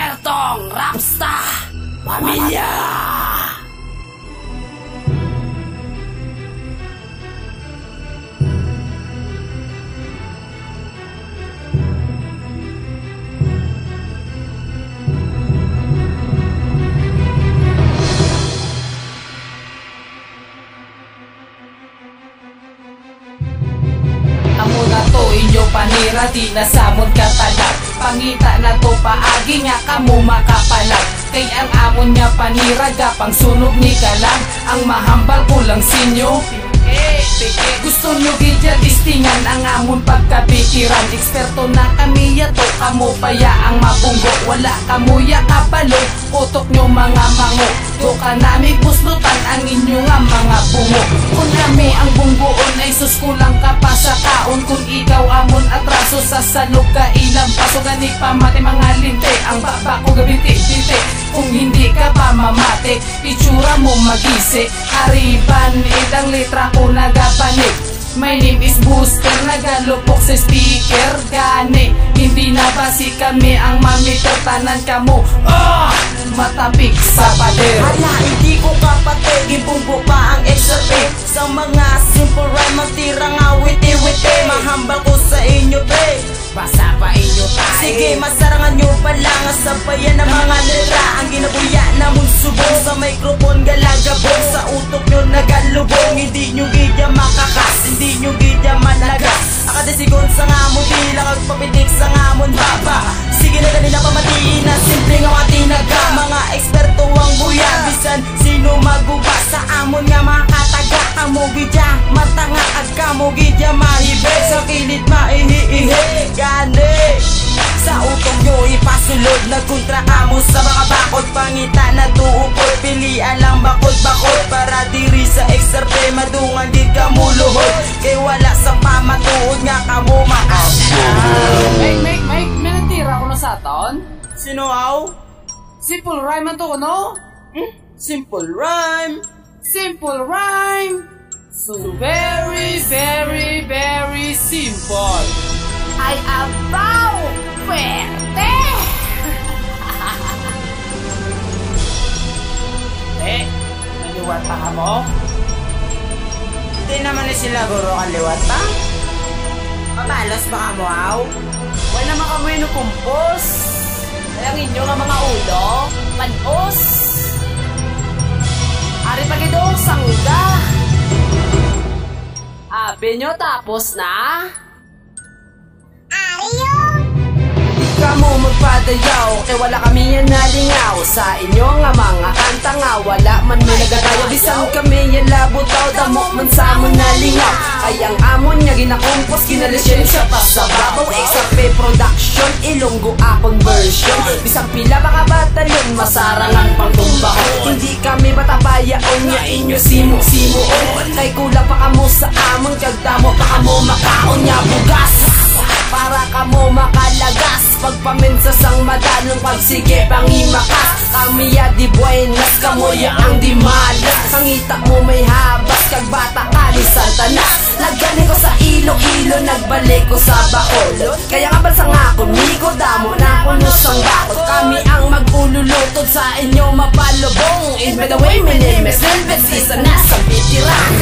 Gertong Rapsta Familia Amun ato inyo panirati Nasamon katadak Pangita na to paagi nga kamo makapalag. Kay ang amon nga panira gapang sunog ni kalang Ang mahambal ko lang sinyo. Gusto nyo gidya tistingan ang amon pagkapikiran. Eksperto na kami yato kamo paya ang mabunggo. Wala kamuya kapalo utok nyo mga mango. Do ka nami puslutan ang inyo nga mga bungo. Kung kami atraso sa salog ka ilang paso Gani pa mati mga linte. Ang baba ko gabiti-biti Kung hindi ka pa mamate itsura mo magisi Hariban idang litra ko nagapanik My name is Booster, nagalupok sa speaker Gani, hindi na ba si kami ang mamiter Tanan ka mo, ah! Matapik sa pader. Hala, hindi ko kapatid Ibunggo pa ang XRP Sa mga simple rhyme Magtira nga witi-witi. Mahambal ko pala nga sabayan ng mga letra Ang ginabuya na mong subong Sa microphone galagabong Sa utok nyo nagalubong Hindi nyo gidya makakas. Hindi nyo gidya managas. Akadesigon sa ngamon Tila kagpapitik sa ngamon baba. Sige na ganila pamatiin na. Simple nga mga tinaga. Mga eksperto ang buya. Bisan sino maguba Sa amon nga makataga. Kamo gidya matanga. Ag kamo ipasulod Nagkontra kamo sa mga bakod. Pangita na tuupod Pilian lang bakod-bakod. Para diri sa XRP Madungan di ka muluhod. Kay wala sa pamatuod Nga kamo makas May, may, may, may natira ko na sa aton. Sino aw? Simple rhyme man to ko no? Simple rhyme. Simple rhyme. So very, very, very simple. Ay abaw! Mo? Hindi naman ni sila guro kaliwat pa Mabalos ba ka mo aw? Wala kami no kumpos. Kaya inyo nga mga ulo, panos. Ari pa gidong sangga. Abe nyo tapos na? Kamo magpadayaw. Kay wala kami yan nalingaw Sa inyo nga mga kanta nga Wala man may nagagawa Bisan kami yan labutaw Damo man sa amon nalingaw Ay ang amon nga ginakumpos Kinalisyon siya pa sa babaw. XRP production Ilonggo akong version. Bisan pila baka batalyon Masarangan pang tumbaho Hindi kami batabayaon Nga inyo simo-simo Kay kulang pa kamo sa amon Kagdamo pa kamo makaon Nga bugas. Para kamo makalagas Pagpaminsa sang madalong pagsige pangimakas. Kami ya di buenas kamoya ang di malas. Pangita mo may habas kag bata ka ni Santanas Naggaling ko sa ilo-ilo nagbalik ko sa bakol Kaya nga balsa nga ako migo damo na kuno sang bakot Kami ang magululutod sa inyo mapalubong. In by the way my name is Velvet Season nasa bitiran